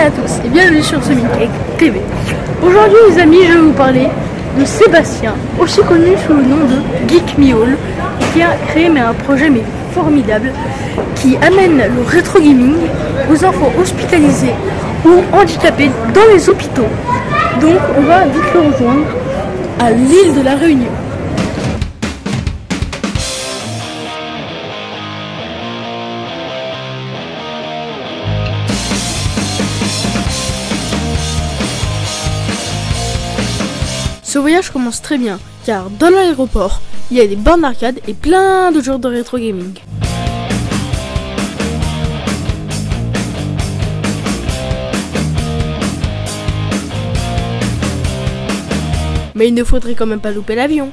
à tous et bienvenue sur Semic TV. Aujourd'hui les amis, je vais vous parler de Sébastien, aussi connu sous le nom de Geek Me qui a créé mais, un projet mais formidable qui amène le rétro gaming aux enfants hospitalisés ou handicapés dans les hôpitaux. Donc on va vite le rejoindre à l'île de la Réunion. Ce voyage commence très bien, car dans l'aéroport, il y a des bornes d'arcade et plein de jours de rétro gaming. Mais il ne faudrait quand même pas louper l'avion.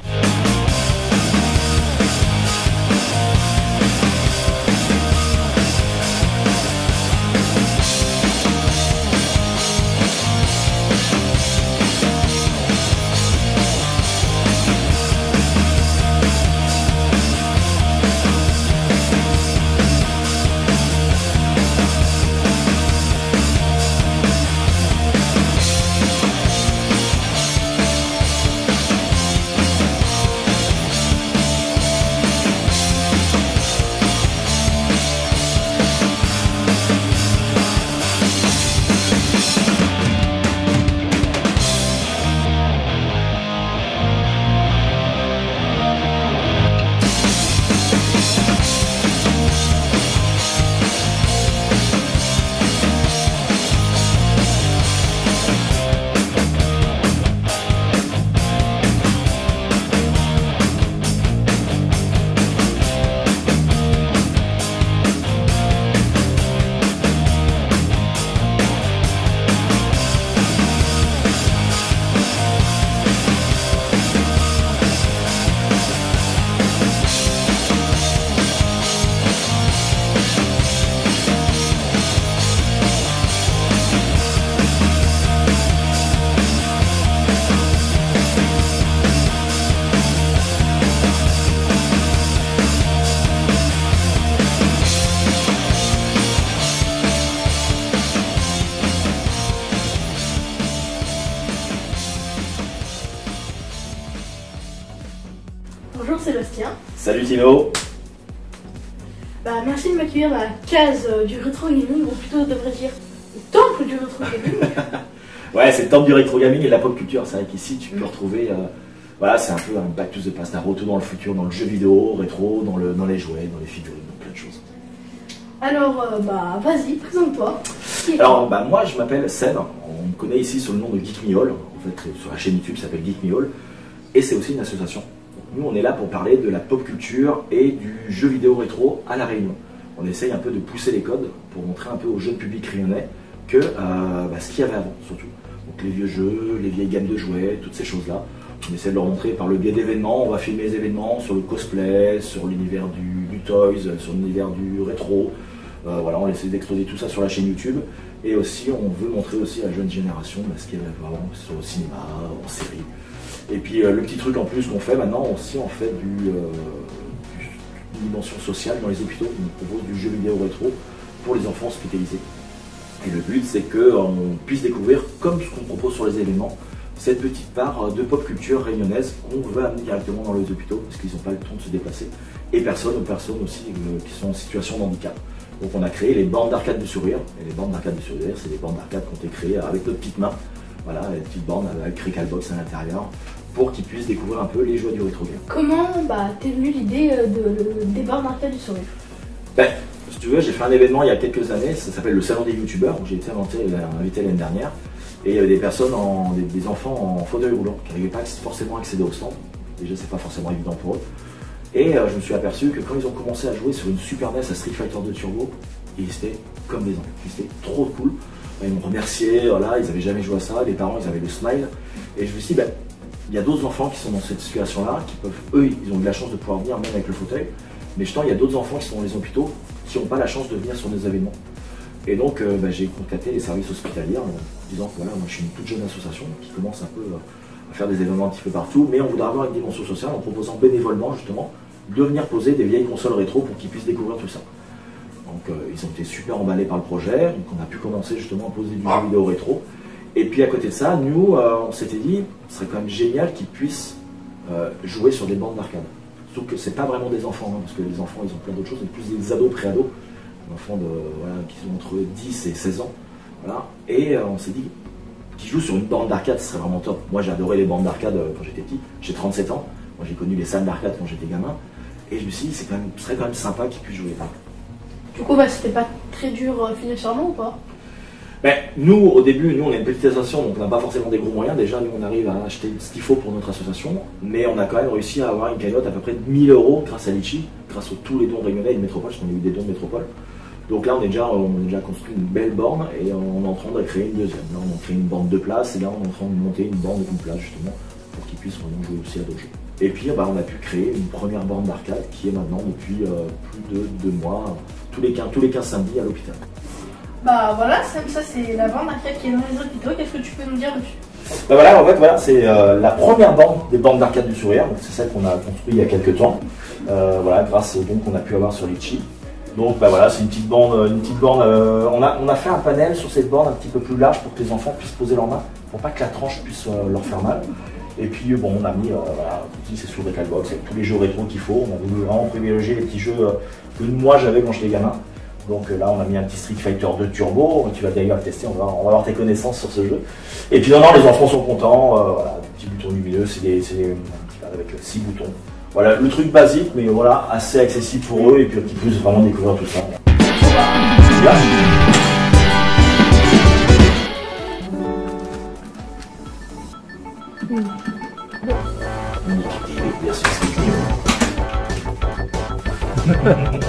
Salut Tino. Bah, merci de m'accueillir dans la case euh, du rétro gaming, ou plutôt devrait dire le temple du rétro gaming. ouais, c'est le temple du rétro gaming et de la pop culture. C'est vrai qu'ici tu peux retrouver. euh, voilà, c'est un peu un back to the past, un retour dans le futur, dans le jeu vidéo, rétro, dans, le, dans les jouets, dans les figurines, dans plein de choses. Alors, euh, bah, vas-y, présente-toi. Alors, bah, moi je m'appelle Seb. On me connaît ici sous le nom de Geek Me All. En fait, sur la chaîne YouTube, ça s'appelle Geek Me All. Et c'est aussi une association. Nous, on est là pour parler de la pop culture et du jeu vidéo rétro à La Réunion. On essaye un peu de pousser les codes pour montrer un peu au jeune public réunionnais que euh, bah, ce qu'il y avait avant, surtout. Donc les vieux jeux, les vieilles gammes de jouets, toutes ces choses-là. On essaie de leur montrer par le biais d'événements. On va filmer les événements sur le cosplay, sur l'univers du, toys, sur l'univers du rétro. Euh, voilà, on essaie d'exposer tout ça sur la chaîne YouTube. Et aussi, on veut montrer aussi à la jeune génération bah, ce qu'il y avait avant sur le cinéma, en série. Et puis euh, le petit truc en plus qu'on fait maintenant aussi, on fait du, euh, du- une dimension sociale dans les hôpitaux. On propose du jeu vidéo rétro pour les enfants hospitalisés. Et le but, c'est qu'on puisse découvrir, comme ce qu'on propose sur les événements, cette petite part euh, de pop culture réunionnaise qu'on veut amener directement dans les hôpitaux parce qu'ils n'ont pas le temps de se déplacer. Et personnes, aux personnes aussi euh, qui sont en situation de handicap. Donc on a créé les bandes d'arcade du sourire. Et les bandes d'arcade du sourire, c'est des bandes d'arcade ont été créées avec notre petite main. Voilà, les petites bandes avec Recalbox à l'intérieur pour qu'ils puissent découvrir un peu les joies du rétro game. Comment bah, t'es venu l'idée euh, de, bornes d'arcade du sourire Ben, si tu veux, j'ai fait un événement il y a quelques années, ça s'appelle le Salon des Youtubeurs, où j'ai été inventé- euh, invité l'année dernière. Et il y avait des personnes, en, des, des enfants en fauteuil roulant, qui n'arrivaient pas forcément à accéder au stand. Déjà, c'est pas forcément évident pour eux. Et euh, je me suis aperçu que quand ils ont commencé à jouer sur une Super NES à Street Fighter 2 Turbo, ils étaient comme des enfants. Ils étaient trop cool. Ils m'ont remercié, voilà, ils n'avaient jamais joué à ça, les parents, ils avaient le smile. Et je me suis dit, ben, il y a d'autres enfants qui sont dans cette situation-là, qui peuvent, eux, ils ont eu la chance de pouvoir venir même avec le fauteuil. Mais justement, il y a d'autres enfants qui sont dans les hôpitaux qui n'ont pas la chance de venir sur des événements. Et donc, euh, bah, j'ai contacté les services hospitaliers en disant que voilà, moi je suis une toute jeune association qui commence un peu euh, à faire des événements un petit peu partout, mais on voudrait avoir une dimension sociale en proposant bénévolement justement de venir poser des vieilles consoles rétro pour qu'ils puissent découvrir tout ça. Donc euh, ils ont été super emballés par le projet, donc on a pu commencer justement à poser du jeu vidéo rétro. Et puis à côté de ça, nous, euh, on s'était dit, ce serait quand même génial qu'ils puissent euh, jouer sur des bandes d'arcade. Sauf que c'est pas vraiment des enfants, hein, parce que les enfants, ils ont plein d'autres choses, c'est plus des ados, pré-ados, des enfants qui sont entre 10 et 16 ans. Voilà. Et on s'est dit, qu'ils jouent sur une bande d'arcade, ce serait vraiment top. Moi, j'ai adoré les bandes d'arcade quand j'étais petit, j'ai 37 ans. Moi, j'ai connu les salles d'arcade quand j'étais gamin. Et je me suis dit, c'est quand même, ce serait quand même sympa qu'ils puissent jouer. Du coup, bah, c'était pas très dur euh, financièrement ou pas? Ben, nous, au début, nous, on est une petite association, donc on n'a pas forcément des gros moyens. Déjà, nous, on arrive à acheter ce qu'il faut pour notre association, mais on a quand même réussi à avoir une cagnotte à peu près de 1000 euros grâce à Litchi, grâce à tous les dons régionaux de métropole, parce qu'on a eu des dons de métropole. Donc là, on, est déjà, on a déjà construit une belle borne et on est en train de créer une deuxième. Là, on a créé une borne de place et là, on est en train de monter une borne de place, justement, pour qu'ils puissent vraiment jouer aussi à d'autres jeux. Et puis, bah, on a pu créer une première borne d'arcade qui est maintenant depuis euh, plus de deux mois, tous les 15, tous les 15 samedis à l'hôpital. Bah voilà, ça, c'est la borne d'arcade qui est dans les hôpitaux. Qu'est-ce que tu peux nous dire dessus? Bah voilà, en fait, voilà, c'est euh, la première borne des bornes d'arcade du sourire. C'est celle qu'on a construite il y a quelques temps. Euh, voilà, grâce au don qu'on a pu avoir sur Litchi. Donc bah voilà, c'est une petite borne, une petite borne. on, a, on a fait un panel sur cette borne un petit peu plus large pour que les enfants puissent poser leurs mains, pour pas que la tranche puisse leur faire mal. Et puis bon, on a mis, euh, voilà, c'est sur Recalbox, avec tous les jeux rétro qu'il faut. On a voulu vraiment privilégier les petits jeux euh, que moi j'avais quand j'étais gamin. Donc euh, là, on a mis un petit Street Fighter 2 Turbo. Tu vas d'ailleurs le tester, on va, on va avoir tes connaissances sur ce jeu. Et puis non, non, les enfants sont contents. voilà, petit bouton lumineux, c'est des, avec 6 boutons. Voilà, le truc basique, mais voilà, assez accessible pour eux et puis qu'ils puissent vraiment découvrir tout ça.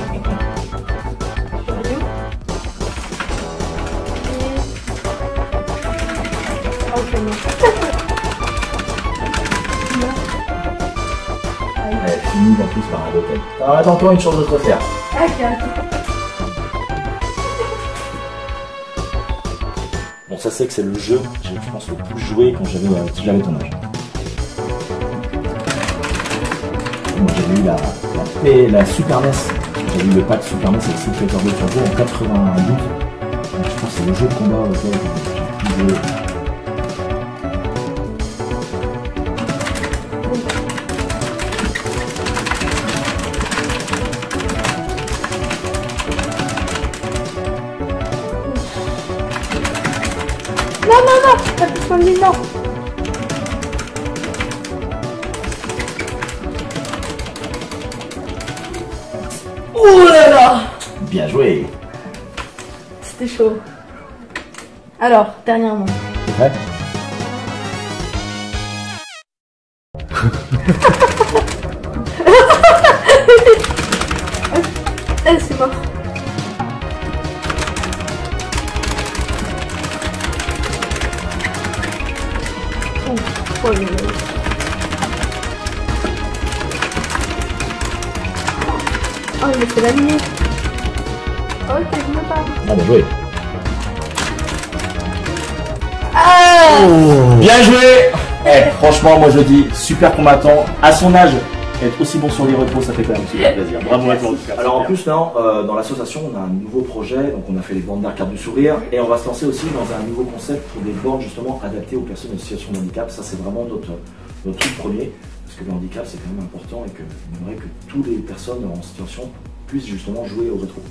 Alors attends encore une chose de te faire. Bon, ça c'est que c'est le jeu, je pense, le plus joué quand j'avais ton âge. J'avais eu la, la, Super NES, j'avais eu le pack Super NES avec Street Fighter 2 Turbo en 92. je pense que c'est le jeu de combat auquel j'ai joué. Oh là là Bien joué C'était chaud. Alors, dernièrement. Ok, je me parle. Ah, bien joué. Ah oh. Bien joué eh, Franchement, moi je dis, super combattant. À son âge, être aussi bon sur les repos, ça fait quand même super plaisir. Bravo à toi. Alors en plus, non, euh, dans l'association, on a un nouveau projet. Donc on a fait les bandes d'arcade du sourire. Et on va se lancer aussi dans un nouveau concept pour des bornes justement adaptées aux personnes en situation de handicap. Ça, c'est vraiment notre, notre truc premier que le handicap c'est quand même important et que j'aimerais que toutes les personnes en situation puissent justement jouer au rétro.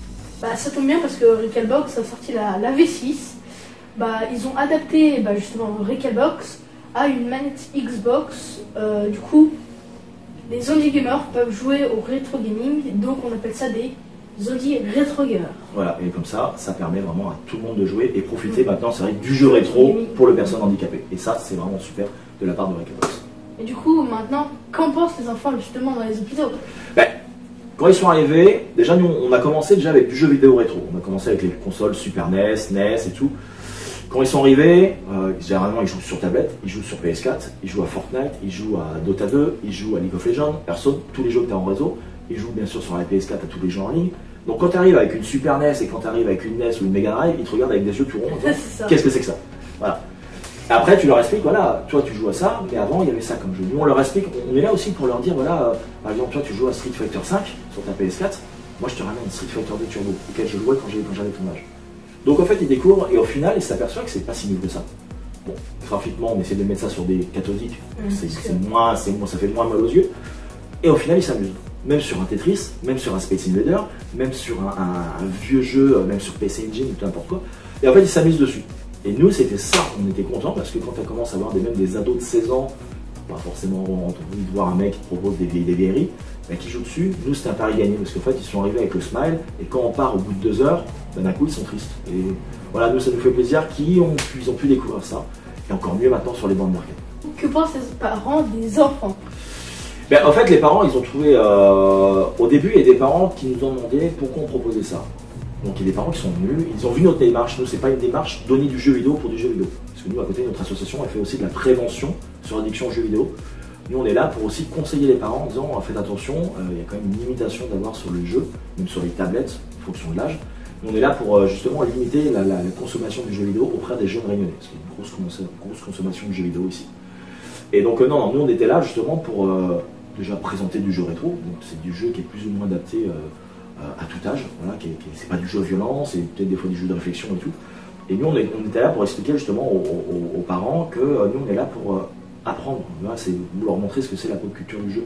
Bah, ça tombe bien parce que Recalbox a sorti la, la V6. Bah, ils ont adapté bah, justement Recalbox à une manette Xbox. Euh, du coup, les zombie gamers peuvent jouer au rétro gaming, donc on appelle ça des zombie rétro gamers. Voilà, et comme ça, ça permet vraiment à tout le monde de jouer et profiter mm. maintenant, c'est vrai, du jeu rétro pour les personnes handicapées. Et ça, c'est vraiment super de la part de Recalbox. Et du coup, maintenant, qu'en pensent les enfants justement dans les hôpitaux? Ben, Quand ils sont arrivés, déjà nous, on a commencé déjà avec du jeu vidéo rétro. On a commencé avec les consoles Super NES, NES et tout. Quand ils sont arrivés, euh, généralement ils jouent sur tablette, ils jouent sur PS4, ils jouent à Fortnite, ils jouent à Dota 2, ils jouent à League of Legends, personne, tous les jeux que tu as en réseau, ils jouent bien sûr sur la PS4 à tous les jeux en ligne. Donc quand tu arrives avec une Super NES et quand tu arrives avec une NES ou une Mega Drive, ils te regardent avec des yeux tout ronds. Qu'est-ce que c'est que ça? Voilà. Après, tu leur expliques, voilà, toi tu joues à ça, mais avant il y avait ça comme jeu. Nous on leur explique, on est là aussi pour leur dire, voilà, par exemple, toi tu joues à Street Fighter 5 sur ta PS4, moi je te ramène Street Fighter 2 Turbo, auquel je jouais quand j'avais ton âge. Donc en fait, il découvre et au final, il s'aperçoit que c'est pas si nul que ça. Bon, graphiquement, on essaie de mettre ça sur des cathodiques, Mmh, c'est moins, moins, ça fait moins mal aux yeux. Et au final, il s'amuse. Même sur un Tetris, même sur un Space Invader, même sur un, un- un vieux jeu, même sur PC Engine, ou n'importe quoi. Et en fait, il s'amuse dessus. Et nous, c'était ça, on était contents parce que quand on commence à voir des, même des ados de 16 ans, pas forcément envie de voir un mec qui propose des, des bah, qui joue dessus, nous c'était un pari gagné parce qu'en fait ils sont arrivés avec le smile et quand on part au bout de deux heures, ben, d'un coup ils sont tristes. Et voilà, nous ça nous fait plaisir qu'ils ont, pu- ils ont pu découvrir ça. Et encore mieux maintenant sur les bandes d'arcade. Que pensent les parents des enfants? Ben, en fait, les parents, ils ont trouvé. euh, au début, il y a des parents qui nous ont demandé pourquoi on proposait ça. Donc, il y a des parents qui sont venus, ils ont vu notre démarche. Nous, c'est pas une démarche donner du jeu vidéo pour du jeu vidéo. Parce que nous, à côté, notre association, elle fait aussi de la prévention sur l'addiction aux jeux vidéo. Nous, on est là pour aussi conseiller les parents en disant faites attention, euh, il y a quand même une limitation d'avoir sur le jeu, même sur les tablettes, en fonction de l'âge. On est là pour euh, justement limiter la, consommation du jeu vidéo auprès des jeunes réunionnais. Parce qu'il y a une grosse, consom- grosse consommation de jeux vidéo ici. Et donc, euh, non, non, nous, on était là justement pour euh, déjà présenter du jeu rétro. Donc, c'est du jeu qui est plus ou moins adapté euh, euh, à tout âge. Voilà, c'est pas du jeu violent, c'est peut-être des fois du jeu de réflexion et tout. Et nous, on, est- était là pour expliquer justement aux, parents que euh, nous, on est là pour euh, apprendre. Voilà, c'est leur montrer ce que c'est la pop culture du jeu,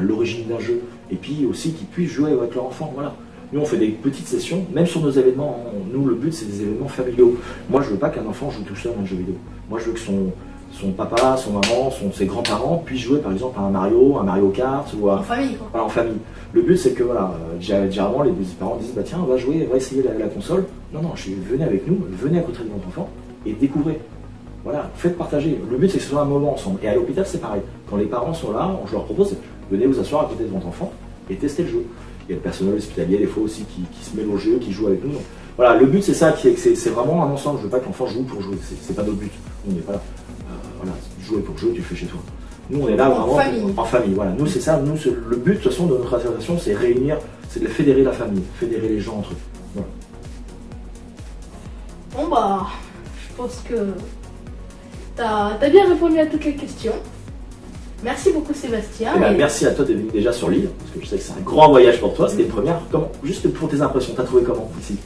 l'origine d'un jeu, et puis aussi qu'ils puissent jouer avec leur enfant. Voilà. Nous, on fait des petites sessions, même sur nos événements. nous, le but, c'est des événements familiaux. Moi, je veux pas qu'un enfant joue tout seul à un jeu vidéo. Moi, je veux que son, son papa, son maman, son, ses grands-parents puissent jouer, par exemple, à un Mario, un Mario Kart ou à, En famille, quoi. voilà, en famille. Le but, c'est que voilà, euh, gé- généralement, les parents disent bah tiens, on va jouer, on va essayer la, la console. Non, non, je suis- venez avec nous, venez à côté de votre enfant et découvrez. Voilà, faites partager. Le but, c'est que ce soit un moment ensemble. Et à l'hôpital, c'est pareil. Quand les parents sont là, je leur propose venez vous asseoir à côté de votre enfant et testez le jeu. Il y a le personnel hospitalier, des fois aussi, qui, qui se met au jeu, qui joue avec nous. Donc, voilà, le but, c'est ça, c'est vraiment un ensemble. Je veux pas que l'enfant joue pour jouer. C'est pas notre but. On n'est pas là. Euh, voilà, jouer pour jouer, tu le fais chez toi. Nous, on est là En vraiment famille. en famille. Voilà, nous, c'est ça. Nous, le but, de toute façon, de notre association, c'est réunir, c'est de fédérer la famille, fédérer les gens entre eux. Voilà. Bon bah, je pense que t'as as bien répondu à toutes les questions. Merci beaucoup Sébastien. Eh ben, et- merci à toi d'être venu déjà sur l'île, parce que je sais que c'est un grand voyage pour toi. C'était une première. Comment Juste pour tes impressions, t'as trouvé comment ici?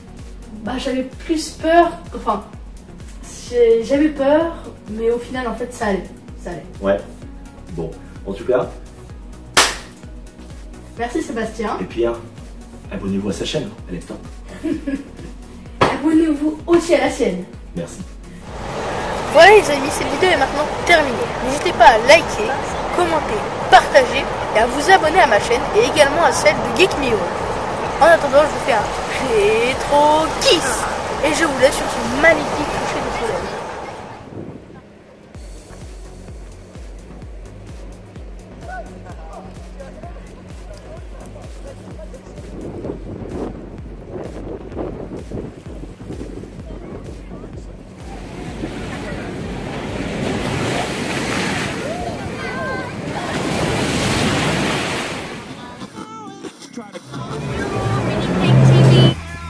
Bah j'avais plus peur, enfin j'avais peur, mais au final en fait ça allait, ça allait. Ouais. Bon, en tout cas, Merci Sébastien. et hein, abonnez-vous à sa chaîne, elle est top. Abonnez-vous aussi à la sienne. Merci. Voilà les amis, cette vidéo est maintenant terminée. N'hésitez pas à liker, commenter, partager et à vous abonner à ma chaîne et également à celle de Geek All. En attendant, je vous fais un rétro kiss. Et je vous laisse sur ce magnifique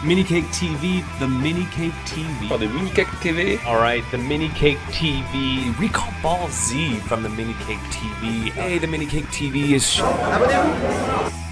Mini Cake TV, the Mini Cake TV. Oh, the Mini Cake TV. All right, the Mini Cake TV. Recall Ball Z from the Mini Cake TV. Hey, the Mini Cake TV is. Abonnez-vous